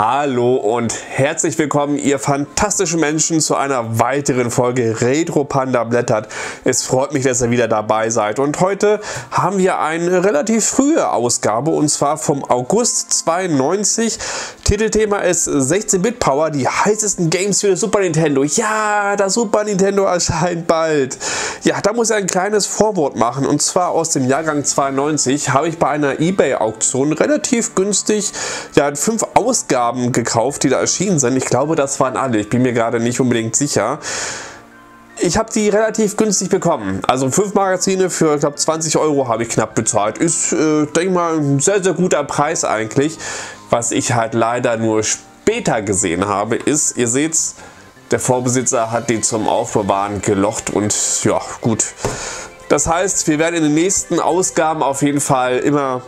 Hallo und herzlich willkommen, ihr fantastischen Menschen, zu einer weiteren Folge Retro Panda blättert. Es freut mich, dass ihr wieder dabei seid. Und heute haben wir eine relativ frühe Ausgabe und zwar vom August 92. Titelthema ist 16-Bit Power, die heißesten Games für das Super Nintendo. Ja, das Super Nintendo erscheint bald. Ja, da muss ich ein kleines Vorwort machen und zwar aus dem Jahrgang 92 habe ich bei einer Ebay-Auktion relativ günstig ja, fünf Ausgaben gekauft, die da erschienen sind. Ich glaube, das waren alle. Ich bin mir gerade nicht unbedingt sicher. Ich habe die relativ günstig bekommen. Also fünf Magazine für, ich glaube, 20 Euro habe ich knapp bezahlt. Ist, äh, denke mal, ein sehr, sehr guter Preis eigentlich. Was ich halt leider nur später gesehen habe, ist, ihr seht's, der Vorbesitzer hat die zum Aufbewahren gelocht und ja, gut. Das heißt, wir werden in den nächsten Ausgaben auf jeden Fall immer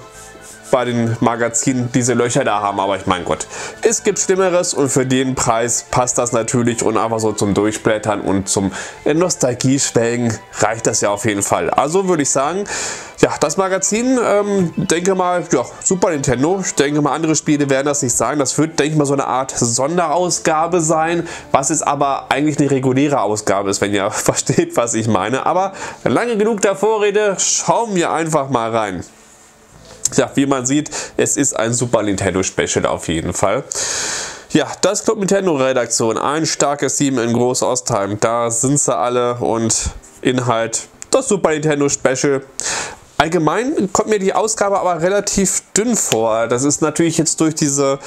bei den Magazinen diese Löcher da haben. Aber ich mein Gott, es gibt Schlimmeres und für den Preis passt das natürlich und einfach so zum Durchblättern und zum Nostalgie-Schwelgen reicht das ja auf jeden Fall. Also würde ich sagen, ja, das Magazin, ähm, denke mal, ja, Super Nintendo. Ich denke mal, andere Spiele werden das nicht sein. Das wird, denke ich mal, so eine Art Sonderausgabe sein, was es aber eigentlich eine reguläre Ausgabe ist, wenn ihr versteht, was ich meine. Aber lange genug der Vorrede, schauen wir einfach mal rein. Ja, wie man sieht, es ist ein Super Nintendo Special auf jeden Fall. Ja, das Club Nintendo Redaktion, ein starkes Team in Groß-Ostheim. Da sind sie alle und Inhalt das Super Nintendo Special. Allgemein kommt mir die Ausgabe aber relativ dünn vor. Das ist natürlich jetzt durch diese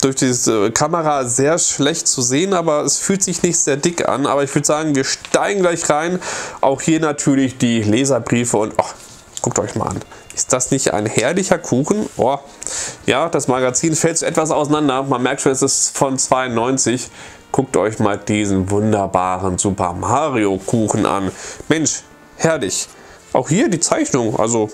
durch diese Kamera sehr schlecht zu sehen, aber es fühlt sich nicht sehr dick an. Aber ich würde sagen, wir steigen gleich rein. Auch hier natürlich die Leserbriefe und oh, guckt euch mal an. Ist das nicht ein herrlicher Kuchen? Oh, ja, das Magazin fällt etwas auseinander. Man merkt schon, es ist von 92. Guckt euch mal diesen wunderbaren Super Mario Kuchen an. Mensch, herrlich. Auch hier die Zeichnung. Also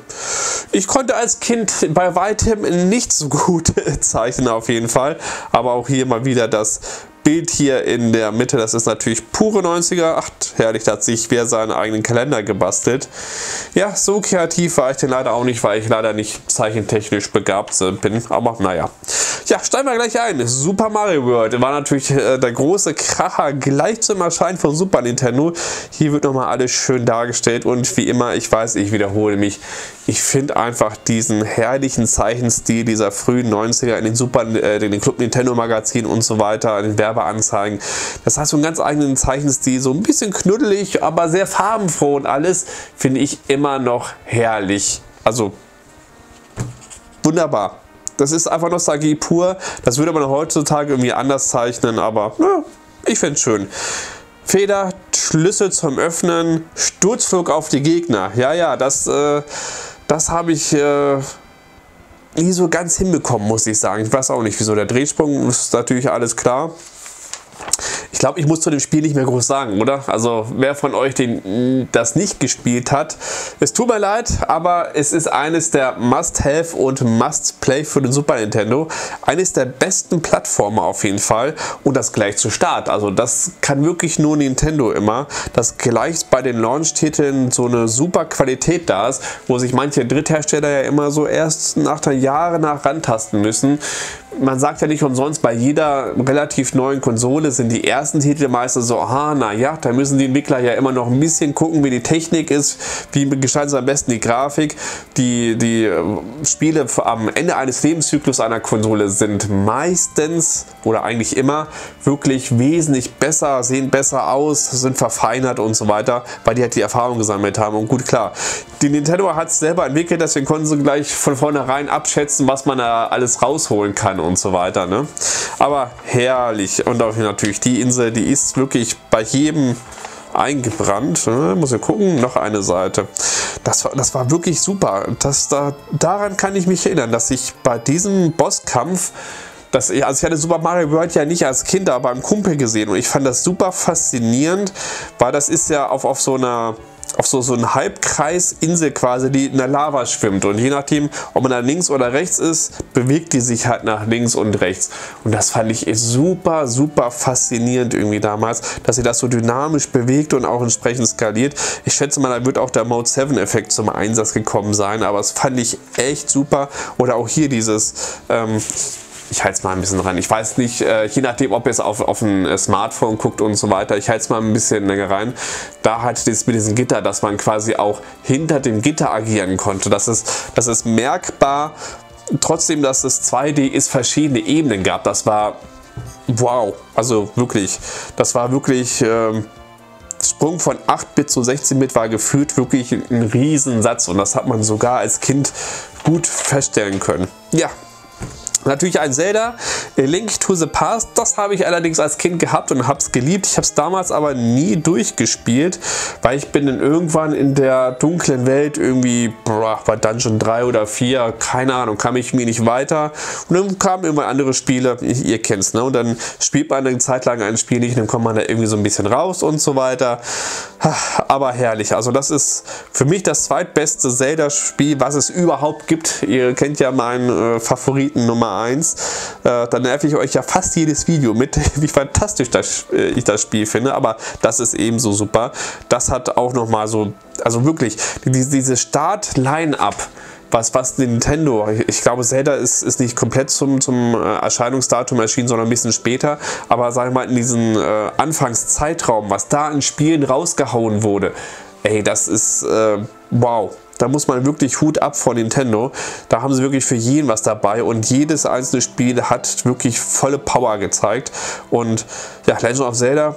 ich konnte als Kind bei weitem nicht so gut zeichnen auf jeden Fall. Aber auch hier mal wieder das Bild hier in der Mitte, das ist natürlich pure 90er. Ach, herrlich, da hat sich wer seinen eigenen Kalender gebastelt. Ja, so kreativ war ich denn leider auch nicht, weil ich leider nicht zeichentechnisch begabt bin. Aber naja. Ja, steigen wir gleich ein. Super Mario World war natürlich äh, der große Kracher gleich zum Erscheinen von Super Nintendo. Hier wird nochmal alles schön dargestellt und wie immer, ich weiß, ich wiederhole mich, ich finde einfach diesen herrlichen Zeichenstil dieser frühen 90er in den Super, äh, in den Club Nintendo Magazinen und so weiter, in den Werbeanzeigen. Das heißt, so einen ganz eigenen Zeichenstil, so ein bisschen knuddelig, aber sehr farbenfroh und alles finde ich immer noch herrlich. Also wunderbar. Das ist einfach Nostalgie pur. Das würde man heutzutage irgendwie anders zeichnen, aber ja, ich finde es schön. Feder, Schlüssel zum Öffnen, Sturzflug auf die Gegner. Ja, ja, das, äh, das habe ich äh, nie so ganz hinbekommen, muss ich sagen. Ich weiß auch nicht, wieso. Der Drehsprung ist natürlich alles klar. Ich glaube, ich muss zu dem Spiel nicht mehr groß sagen, oder? Also wer von euch den, das nicht gespielt hat, es tut mir leid, aber es ist eines der Must-Have und Must-Play für den Super Nintendo. Eines der besten Plattformer auf jeden Fall und das gleich zu Start. Also das kann wirklich nur Nintendo immer, dass gleich bei den Launch-Titeln so eine super Qualität da ist, wo sich manche Dritthersteller ja immer so erst nach der Jahre nach rantasten müssen man sagt ja nicht umsonst, bei jeder relativ neuen Konsole sind die ersten Titel meistens so, aha, naja, da müssen die Entwickler ja immer noch ein bisschen gucken, wie die Technik ist, wie gestaltet am besten die Grafik. Die, die äh, Spiele am Ende eines Lebenszyklus einer Konsole sind meistens oder eigentlich immer wirklich wesentlich besser, sehen besser aus, sind verfeinert und so weiter, weil die halt die Erfahrung gesammelt haben. Und gut, klar, die Nintendo hat es selber entwickelt, deswegen konnten sie gleich von vornherein abschätzen, was man da alles rausholen kann und so weiter. Ne? Aber herrlich. Und auch natürlich die Insel, die ist wirklich bei jedem eingebrannt. Ne? Muss ich gucken, noch eine Seite. Das war, das war wirklich super. Das, da, daran kann ich mich erinnern, dass ich bei diesem Bosskampf das, also ich hatte Super Mario World ja nicht als Kind, aber beim Kumpel gesehen und ich fand das super faszinierend, weil das ist ja auf, auf so einer auf so, so einen Halbkreisinsel quasi, die in der Lava schwimmt. Und je nachdem, ob man da links oder rechts ist, bewegt die sich halt nach links und rechts. Und das fand ich super, super faszinierend irgendwie damals, dass sie das so dynamisch bewegt und auch entsprechend skaliert. Ich schätze mal, da wird auch der Mode 7 Effekt zum Einsatz gekommen sein, aber es fand ich echt super. Oder auch hier dieses... Ähm, ich halte es mal ein bisschen rein. Ich weiß nicht, äh, je nachdem, ob ihr es auf, auf ein Smartphone guckt und so weiter, ich halte es mal ein bisschen länger rein. Da halt das mit diesem Gitter, dass man quasi auch hinter dem Gitter agieren konnte. Das ist, das ist merkbar, trotzdem, dass es 2D ist, verschiedene Ebenen gab. Das war wow, also wirklich, das war wirklich... Ähm, Sprung von 8-Bit zu 16-Bit war gefühlt wirklich ein Riesensatz und das hat man sogar als Kind gut feststellen können. Ja, Natürlich ein Zelda, A Link to the Past, das habe ich allerdings als Kind gehabt und habe es geliebt. Ich habe es damals aber nie durchgespielt, weil ich bin dann irgendwann in der dunklen Welt irgendwie boah, bei Dungeon 3 oder 4, keine Ahnung, kam ich mir nicht weiter. Und dann kamen immer andere Spiele, ihr kennt es, ne? Und dann spielt man eine Zeit lang ein Spiel nicht, dann kommt man da irgendwie so ein bisschen raus und so weiter. Aber herrlich, also das ist für mich das zweitbeste Zelda-Spiel, was es überhaupt gibt. Ihr kennt ja meinen äh, Favoriten Nummer 1, äh, dann nerv ich euch ja fast jedes Video mit, wie fantastisch das, äh, ich das Spiel finde, aber das ist ebenso super. Das hat auch nochmal so, also wirklich, die, diese Start-Line-Up, was, was Nintendo, ich glaube Zelda ist, ist nicht komplett zum, zum äh, Erscheinungsdatum erschienen, sondern ein bisschen später, aber sag ich mal in diesem äh, Anfangszeitraum, was da an Spielen rausgehauen wurde, ey, das ist äh, wow. Da muss man wirklich Hut ab vor Nintendo. Da haben sie wirklich für jeden was dabei und jedes einzelne Spiel hat wirklich volle Power gezeigt. Und ja, Legend of Zelda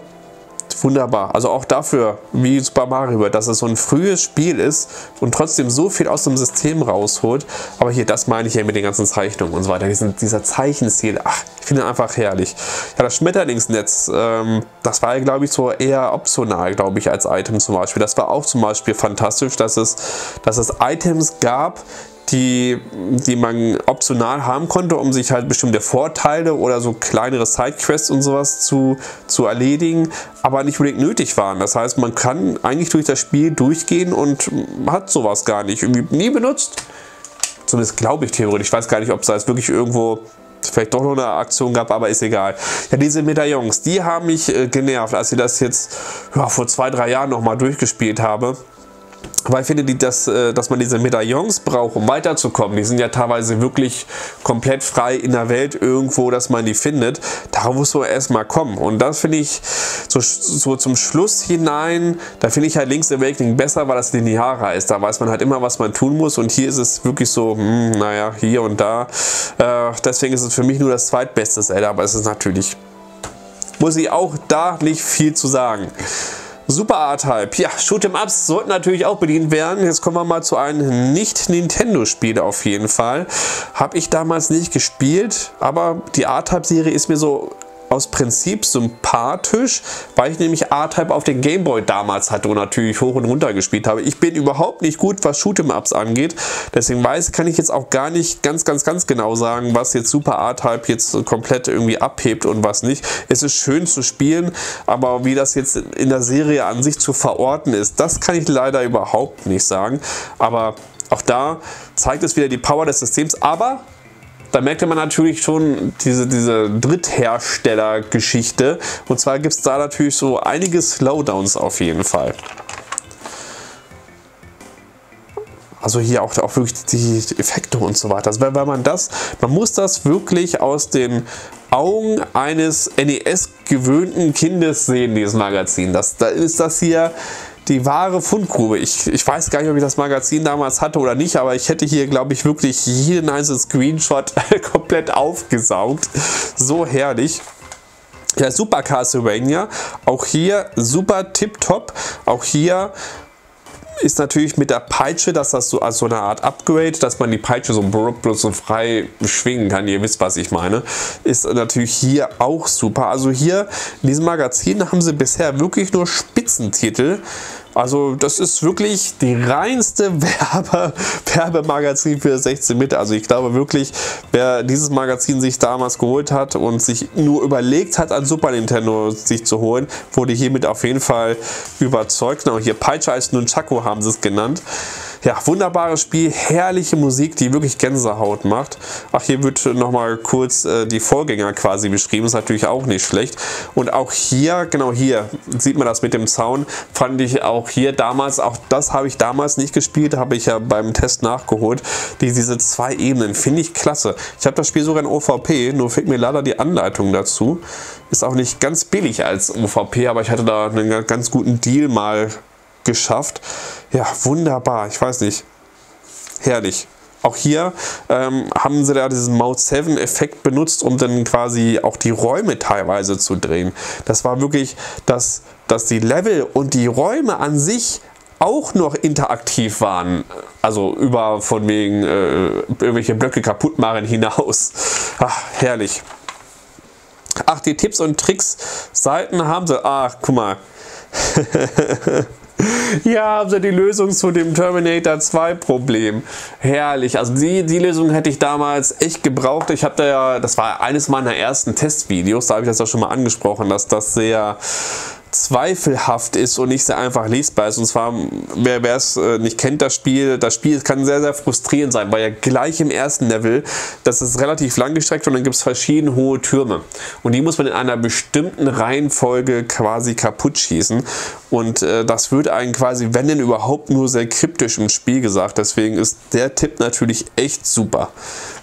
wunderbar. Also auch dafür, wie Super Mario, dass es so ein frühes Spiel ist und trotzdem so viel aus dem System rausholt. Aber hier, das meine ich ja mit den ganzen Zeichnungen und so weiter. Diesen, dieser Zeichenstil, ach, ich finde einfach herrlich. Ja, das Schmetterlingsnetz, ähm, das war ja, glaube ich, so eher optional, glaube ich, als Item zum Beispiel. Das war auch zum Beispiel fantastisch, dass es, dass es Items gab, die, die man optional haben konnte, um sich halt bestimmte Vorteile oder so kleinere Sidequests und sowas zu, zu erledigen, aber nicht unbedingt nötig waren. Das heißt, man kann eigentlich durch das Spiel durchgehen und hat sowas gar nicht irgendwie nie benutzt. Zumindest glaube ich theoretisch. Ich weiß gar nicht, ob es da jetzt wirklich irgendwo vielleicht doch noch eine Aktion gab, aber ist egal. Ja, diese Medaillons, die haben mich äh, genervt, als ich das jetzt ja, vor zwei, drei Jahren nochmal durchgespielt habe. Weil ich finde, dass, äh, dass man diese Medaillons braucht, um weiterzukommen. Die sind ja teilweise wirklich komplett frei in der Welt irgendwo, dass man die findet. Darauf muss man erstmal kommen. Und das finde ich so, so zum Schluss hinein, da finde ich halt Link's Awakening besser, weil das linearer ist. Da weiß man halt immer, was man tun muss. Und hier ist es wirklich so, hm, naja, hier und da. Äh, deswegen ist es für mich nur das zweitbeste Zelda. Aber es ist natürlich, muss ich auch da nicht viel zu sagen. Super Art-Type. Ja, Shoot'em-Ups sollten natürlich auch bedient werden. Jetzt kommen wir mal zu einem Nicht-Nintendo-Spiel auf jeden Fall. Habe ich damals nicht gespielt, aber die Art-Type-Serie ist mir so aus Prinzip sympathisch, weil ich nämlich A-Type auf den Gameboy damals hatte und natürlich hoch und runter gespielt habe. Ich bin überhaupt nicht gut, was Shoot'em-Ups angeht. Deswegen weiß, kann ich jetzt auch gar nicht ganz, ganz, ganz genau sagen, was jetzt Super A-Type jetzt komplett irgendwie abhebt und was nicht. Es ist schön zu spielen, aber wie das jetzt in der Serie an sich zu verorten ist, das kann ich leider überhaupt nicht sagen. Aber auch da zeigt es wieder die Power des Systems, aber da merkte man natürlich schon diese, diese Dritthersteller-Geschichte. Und zwar gibt es da natürlich so einige Slowdowns auf jeden Fall. Also hier auch, auch wirklich die, Effekte und so weiter. Also weil, weil man das, man muss das wirklich aus den Augen eines NES gewöhnten Kindes sehen, dieses Magazin. Das, da ist das hier die wahre Fundgrube. Ich, ich weiß gar nicht, ob ich das Magazin damals hatte oder nicht, aber ich hätte hier, glaube ich, wirklich jeden einzelnen Screenshot komplett aufgesaugt. So herrlich. Ja, Super Castlevania, auch hier super tipptopp. Auch hier ist natürlich mit der Peitsche, dass das so als so eine Art Upgrade, dass man die Peitsche so bloß so frei schwingen kann, ihr wisst, was ich meine, ist natürlich hier auch super. Also hier in diesem Magazin haben sie bisher wirklich nur Spitzentitel also das ist wirklich die reinste Werbe Werbemagazin für 16 Bit. Also ich glaube wirklich, wer dieses Magazin sich damals geholt hat und sich nur überlegt hat, ein Super Nintendo sich zu holen, wurde hiermit auf jeden Fall überzeugt. Genau, hier Peitsche als Nunchaku haben sie es genannt. Ja, wunderbares Spiel, herrliche Musik, die wirklich Gänsehaut macht. Ach, hier wird nochmal kurz äh, die Vorgänger quasi beschrieben, ist natürlich auch nicht schlecht. Und auch hier, genau hier, sieht man das mit dem Sound, fand ich auch hier damals, auch das habe ich damals nicht gespielt, habe ich ja beim Test nachgeholt. Die, diese zwei Ebenen finde ich klasse. Ich habe das Spiel sogar in OVP, nur fehlt mir leider die Anleitung dazu. Ist auch nicht ganz billig als OVP, aber ich hatte da einen ganz guten Deal mal geschafft. Ja, wunderbar. Ich weiß nicht. Herrlich. Auch hier ähm, haben sie da diesen Mode 7 Effekt benutzt, um dann quasi auch die Räume teilweise zu drehen. Das war wirklich, dass, dass die Level und die Räume an sich auch noch interaktiv waren. Also über von wegen äh, irgendwelche Blöcke kaputt machen hinaus. Ach, herrlich. Ach, die Tipps und Tricks Seiten haben sie. Ach, guck mal. Hier haben sie die Lösung zu dem Terminator 2 Problem. Herrlich. Also die, die Lösung hätte ich damals echt gebraucht. Ich habe da ja, das war eines meiner ersten Testvideos, da habe ich das auch schon mal angesprochen, dass das sehr zweifelhaft ist und nicht sehr einfach lesbar ist. Und zwar, wer es äh, nicht kennt, das Spiel, das Spiel kann sehr, sehr frustrierend sein, weil ja gleich im ersten Level, das ist relativ lang gestreckt und dann gibt es verschiedene hohe Türme. Und die muss man in einer bestimmten Reihenfolge quasi kaputt schießen. Und äh, das wird einen quasi, wenn denn überhaupt, nur sehr kryptisch im Spiel gesagt. Deswegen ist der Tipp natürlich echt super.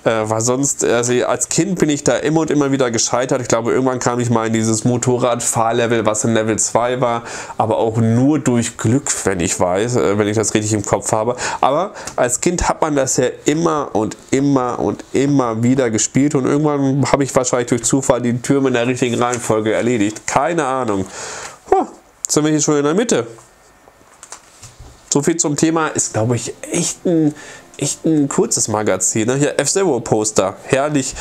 Äh, weil sonst, also als Kind bin ich da immer und immer wieder gescheitert. Ich glaube, irgendwann kam ich mal in dieses Motorradfahrlevel, was in Level 2 war, aber auch nur durch Glück, wenn ich weiß, äh, wenn ich das richtig im Kopf habe. Aber als Kind hat man das ja immer und immer und immer wieder gespielt und irgendwann habe ich wahrscheinlich durch Zufall die Türme in der richtigen Reihenfolge erledigt. Keine Ahnung. Huh, sind wir hier schon in der Mitte. So viel zum Thema ist, glaube ich, echt ein echt ein kurzes Magazin. Ne? Hier F-Zero-Poster, herrlich.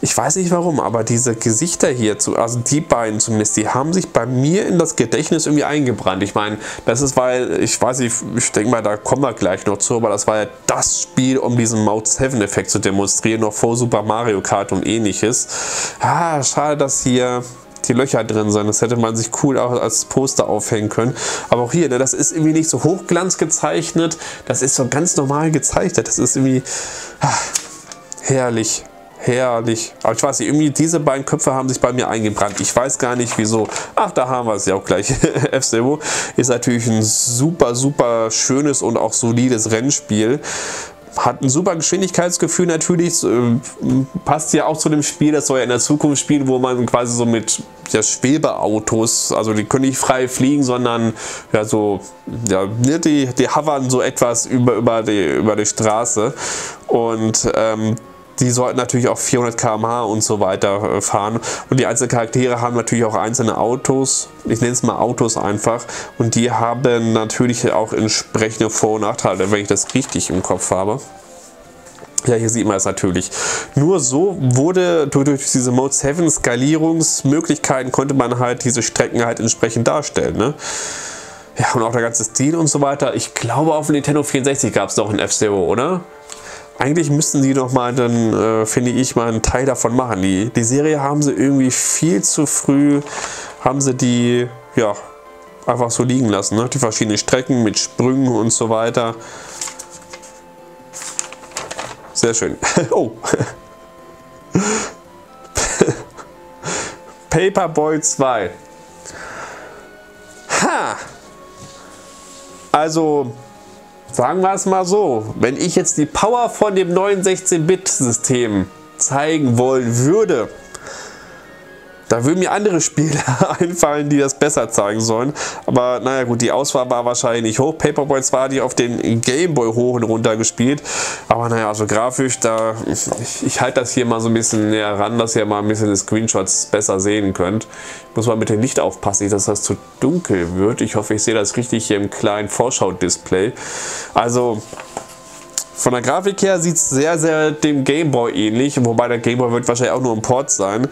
Ich weiß nicht warum, aber diese Gesichter hier, also die beiden zumindest, die haben sich bei mir in das Gedächtnis irgendwie eingebrannt. Ich meine, das ist, weil, ich weiß nicht, ich denke mal, da kommen wir gleich noch zu, aber das war ja das Spiel, um diesen Mode 7-Effekt zu demonstrieren, noch vor Super Mario Kart und ähnliches. Ah, schade, dass hier die Löcher drin sein. Das hätte man sich cool auch als Poster aufhängen können. Aber auch hier, ne, das ist irgendwie nicht so hochglanz gezeichnet. Das ist so ganz normal gezeichnet. Das ist irgendwie ach, herrlich. Herrlich. Aber ich weiß nicht, irgendwie diese beiden Köpfe haben sich bei mir eingebrannt. Ich weiß gar nicht wieso. Ach, da haben wir es ja auch gleich. F-Zero ist natürlich ein super, super schönes und auch solides Rennspiel hat ein super Geschwindigkeitsgefühl natürlich, äh, passt ja auch zu dem Spiel, das soll ja in der Zukunft spielen, wo man quasi so mit ja, Schwebeautos, also die können nicht frei fliegen, sondern ja so, ja, ne, die, die hovern so etwas über, über, die, über die Straße. Und ähm, die sollten natürlich auch 400 km/h und so weiter äh, fahren. Und die einzelnen Charaktere haben natürlich auch einzelne Autos. Ich nenne es mal Autos einfach. Und die haben natürlich auch entsprechende Vor- und Nachteile, wenn ich das richtig im Kopf habe. Ja, hier sieht man es natürlich. Nur so wurde durch diese Mode 7 Skalierungsmöglichkeiten konnte man halt diese Strecken halt entsprechend darstellen. Ne? Ja, und auch der ganze Stil und so weiter. Ich glaube, auf dem Nintendo 64 gab es noch ein F-Zero, oder? Eigentlich müssten sie doch mal dann, äh, finde ich, mal einen Teil davon machen. Die, die Serie haben sie irgendwie viel zu früh, haben sie die, ja, einfach so liegen lassen. Ne? Die verschiedenen Strecken mit Sprüngen und so weiter. Sehr schön. oh. Paperboy 2. Ha! Also, Sagen wir es mal so, wenn ich jetzt die Power von dem neuen 16-Bit-System zeigen wollen würde, da würden mir andere Spiele einfallen, die das besser zeigen sollen. Aber naja gut, die Auswahl war wahrscheinlich nicht hoch. Paperboy 2 hatte ich auf den Gameboy hoch und runter gespielt. Aber naja, also grafisch, da ich, ich halte das hier mal so ein bisschen näher ran, dass ihr mal ein bisschen die Screenshots besser sehen könnt. Ich muss mal mit dem Licht aufpassen, dass das zu dunkel wird. Ich hoffe, ich sehe das richtig hier im kleinen Vorschau-Display. Also von der Grafik her sieht es sehr, sehr dem Gameboy ähnlich, wobei der Gameboy wird wahrscheinlich auch nur ein Port sein.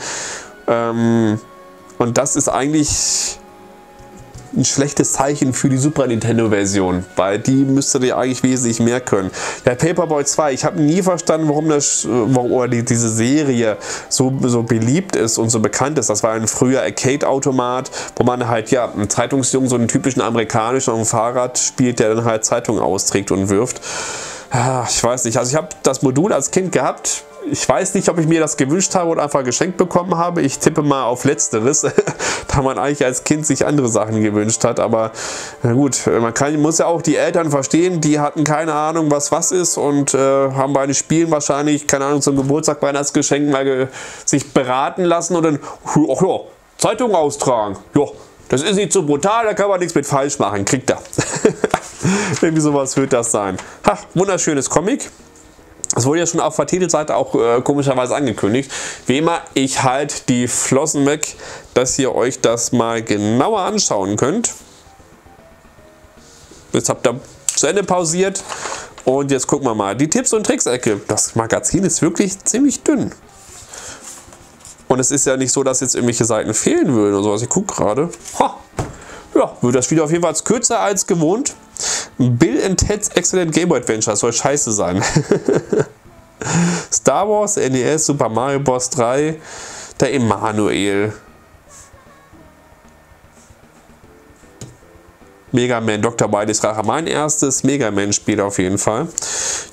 Ähm, und das ist eigentlich ein schlechtes Zeichen für die Super Nintendo-Version, weil die müsste ihr eigentlich wesentlich mehr können. Der Paperboy 2, ich habe nie verstanden, warum, das, warum oder die, diese Serie so, so beliebt ist und so bekannt ist. Das war ein früher Arcade-Automat, wo man halt, ja, einen Zeitungsjungen, so einen typischen amerikanischen auf dem Fahrrad spielt, der dann halt Zeitungen austrägt und wirft. Ah, ich weiß nicht, also ich habe das Modul als Kind gehabt, ich weiß nicht, ob ich mir das gewünscht habe oder einfach geschenkt bekommen habe. Ich tippe mal auf Letzteres, da man eigentlich als Kind sich andere Sachen gewünscht hat. Aber na gut, man kann, muss ja auch die Eltern verstehen, die hatten keine Ahnung, was was ist und äh, haben bei den Spielen wahrscheinlich, keine Ahnung, zum Geburtstag, Weihnachtsgeschenk mal sich beraten lassen und dann, ach ja, Zeitung austragen. Ja, das ist nicht so brutal, da kann man nichts mit falsch machen. Kriegt er. Irgendwie sowas wird das sein. Ha, wunderschönes Comic. Es wurde ja schon auf der Titelseite auch äh, komischerweise angekündigt. Wie immer, ich halte die Flossen weg, dass ihr euch das mal genauer anschauen könnt. Jetzt habt ihr zu Ende pausiert und jetzt gucken wir mal. Die Tipps und Tricks-Ecke. Das Magazin ist wirklich ziemlich dünn. Und es ist ja nicht so, dass jetzt irgendwelche Seiten fehlen würden oder sowas. Ich gucke gerade. Ja, wird das Video auf jeden Fall kürzer als gewohnt. Bill and Ted's Excellent Game Boy Adventure soll scheiße sein. Star Wars, NES, Super Mario Bros. 3, der Emanuel. Mega Man Dr. Wileys Rache. Mein erstes Mega Man Spiel auf jeden Fall.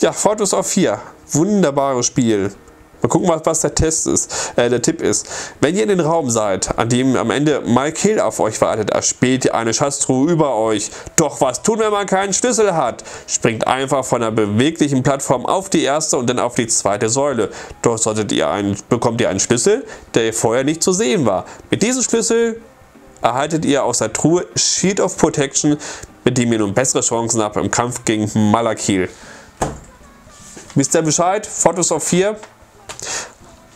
Ja, Fortress of 4. Wunderbares Spiel. Mal gucken, was, der Test ist, äh, der Tipp ist. Wenn ihr in den Raum seid, an dem am Ende Michael auf euch wartet, erspäht eine Schatztruhe über euch. Doch was tun, wenn man keinen Schlüssel hat? Springt einfach von einer beweglichen Plattform auf die erste und dann auf die zweite Säule. Dort solltet ihr einen, bekommt ihr einen Schlüssel, der vorher nicht zu sehen war. Mit diesem Schlüssel erhaltet ihr aus der Truhe Shield of Protection, mit dem ihr nun bessere Chancen habt im Kampf gegen Malakil. Wisst ihr Bescheid? Fotos of 4.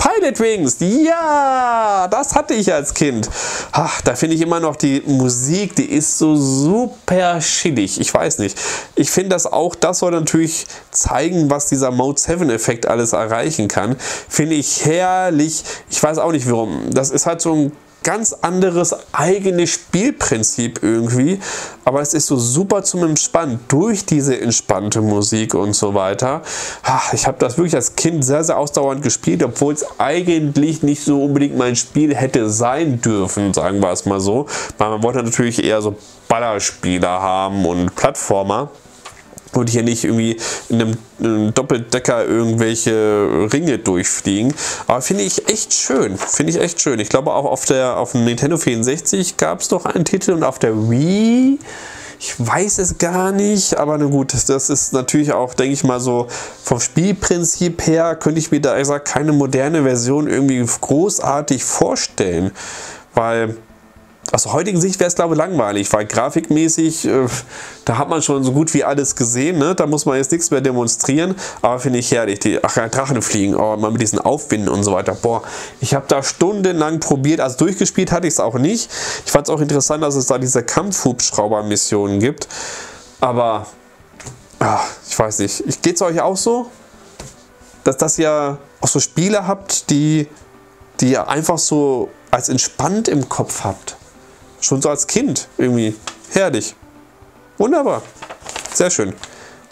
Pilot Wings, ja, das hatte ich als Kind. Ach, da finde ich immer noch die Musik, die ist so super chillig. Ich weiß nicht. Ich finde das auch, das soll natürlich zeigen, was dieser Mode 7 Effekt alles erreichen kann. Finde ich herrlich. Ich weiß auch nicht warum. Das ist halt so ein ganz anderes eigenes Spielprinzip irgendwie, aber es ist so super zum Entspannen durch diese entspannte Musik und so weiter. Ich habe das wirklich als Kind sehr, sehr ausdauernd gespielt, obwohl es eigentlich nicht so unbedingt mein Spiel hätte sein dürfen, sagen wir es mal so, weil man wollte natürlich eher so Ballerspieler haben und Plattformer und hier nicht irgendwie in einem, einem, Doppeldecker irgendwelche Ringe durchfliegen. Aber finde ich echt schön. Finde ich echt schön. Ich glaube auch auf der auf dem Nintendo 64 gab es doch einen Titel und auf der Wii. Ich weiß es gar nicht, aber na gut, das ist natürlich auch, denke ich mal, so vom Spielprinzip her könnte ich mir da gesagt keine moderne Version irgendwie großartig vorstellen, weil aus der heutigen Sicht wäre es, glaube ich, langweilig, weil grafikmäßig, äh, da hat man schon so gut wie alles gesehen. Ne? Da muss man jetzt nichts mehr demonstrieren. Aber finde ich herrlich. Die ach, Drachen fliegen, oh, mal mit diesen Aufwinden und so weiter. Boah, ich habe da stundenlang probiert. Also durchgespielt hatte ich es auch nicht. Ich fand es auch interessant, dass es da diese Kampfhubschrauber-Missionen gibt. Aber, ach, ich weiß nicht. Geht es euch auch so? Dass, dass ihr auch so Spiele habt, die, die ihr einfach so als entspannt im Kopf habt? Schon so als Kind irgendwie. Herrlich. Wunderbar. Sehr schön.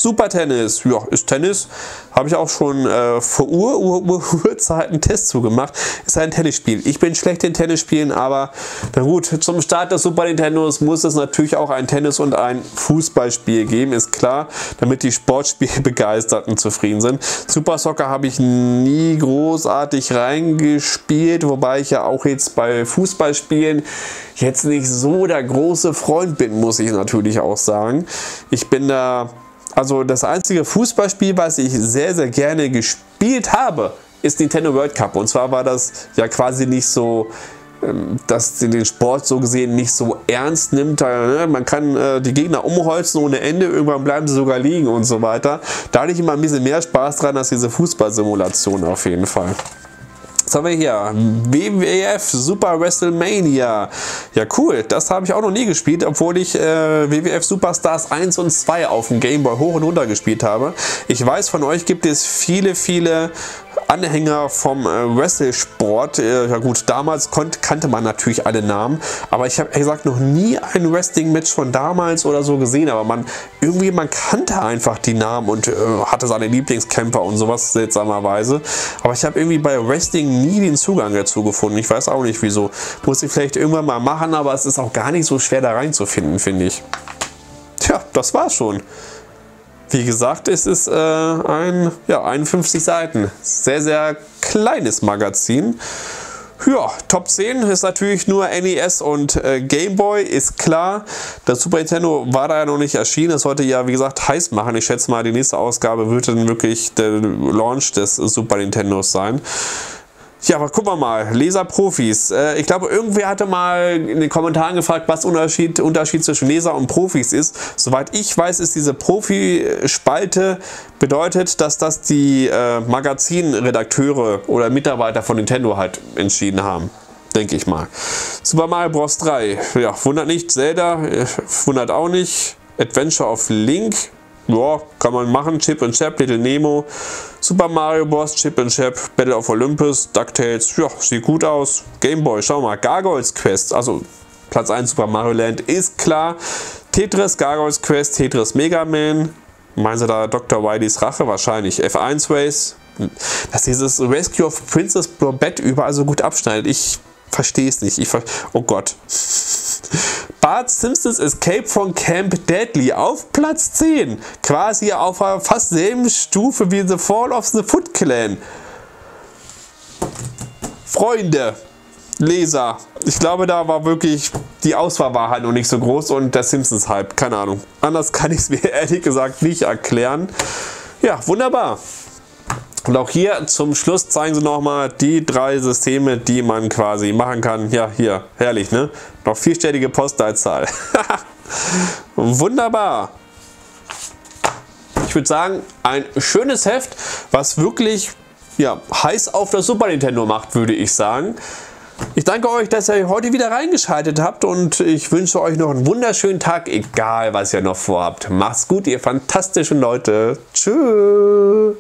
Super Tennis, ja, ist Tennis. Habe ich auch schon äh, vor Ur, Ur, Ur, Urzeiten Test zugemacht. Ist ein Tennisspiel. Ich bin schlecht in Tennisspielen, aber na gut, zum Start des Super Nintendos muss es natürlich auch ein Tennis- und ein Fußballspiel geben, ist klar, damit die Sportspielbegeisterten zufrieden sind. Super Soccer habe ich nie großartig reingespielt, wobei ich ja auch jetzt bei Fußballspielen jetzt nicht so der große Freund bin, muss ich natürlich auch sagen. Ich bin da also das einzige Fußballspiel, was ich sehr, sehr gerne gespielt habe, ist Nintendo World Cup. Und zwar war das ja quasi nicht so, ähm, dass den Sport so gesehen nicht so ernst nimmt. Ne? Man kann äh, die Gegner umholzen ohne Ende, irgendwann bleiben sie sogar liegen und so weiter. Da hatte ich immer ein bisschen mehr Spaß dran als diese Fußballsimulation auf jeden Fall. Was haben wir hier? WWF Super WrestleMania. Ja, cool. Das habe ich auch noch nie gespielt, obwohl ich äh, WWF Superstars 1 und 2 auf dem Game Boy hoch und runter gespielt habe. Ich weiß, von euch gibt es viele, viele Anhänger vom äh, Wrestlesport. Äh, ja gut, damals konnt, kannte man natürlich alle Namen, aber ich habe gesagt noch nie ein Wrestling-Match von damals oder so gesehen, aber man irgendwie, man kannte einfach die Namen und äh, hatte seine Lieblingskämpfer und sowas seltsamerweise. Aber ich habe irgendwie bei Wrestling nie den Zugang dazu gefunden. Ich weiß auch nicht wieso. Muss ich vielleicht irgendwann mal machen, aber es ist auch gar nicht so schwer da reinzufinden, finde ich. Tja, das war's schon. Wie gesagt, es ist äh, ein ja, 51 Seiten. Sehr, sehr kleines Magazin. Ja, Top 10 ist natürlich nur NES und äh, Game Boy, ist klar. Das Super Nintendo war da ja noch nicht erschienen. Das sollte ja, wie gesagt, heiß machen. Ich schätze mal, die nächste Ausgabe wird dann wirklich der Launch des Super Nintendos sein. Ja, aber gucken wir mal. Leserprofis. Äh, ich glaube, irgendwer hatte mal in den Kommentaren gefragt, was Unterschied, Unterschied zwischen Leser und Profis ist. Soweit ich weiß, ist diese Profi-Spalte bedeutet, dass das die äh, Magazinredakteure oder Mitarbeiter von Nintendo halt entschieden haben. Denke ich mal. Super Mario Bros. 3. Ja, wundert nicht. Zelda, äh, wundert auch nicht. Adventure of Link ja, kann man machen. Chip and Chap, Little Nemo, Super Mario Bros., Chip and Chap, Battle of Olympus, DuckTales, ja, sieht gut aus. Game Boy, schau mal, Gargoyles Quest, also Platz 1 Super Mario Land ist klar. Tetris, Gargoyles Quest, Tetris Mega Man. Meinen Sie da Dr. Wileys Rache? Wahrscheinlich. F1 Race. Dass dieses Rescue of Princess Blobette überall so gut abschneidet. Ich verstehe es nicht. Ich ver oh Gott. Bart Simpsons Escape from Camp Deadly auf Platz 10. Quasi auf fast selben Stufe wie The Fall of the Foot Clan. Freunde, Leser, ich glaube, da war wirklich, die Auswahl war halt noch nicht so groß und der Simpsons-Hype, keine Ahnung. Anders kann ich es mir ehrlich gesagt nicht erklären. Ja, wunderbar. Und auch hier zum Schluss zeigen sie nochmal die drei Systeme, die man quasi machen kann. Ja, hier, herrlich, ne? Noch vierstellige Postleitzahl. Wunderbar. Ich würde sagen, ein schönes Heft, was wirklich ja, heiß auf das Super Nintendo macht, würde ich sagen. Ich danke euch, dass ihr heute wieder reingeschaltet habt und ich wünsche euch noch einen wunderschönen Tag, egal was ihr noch vorhabt. Macht's gut, ihr fantastischen Leute. Tschüss.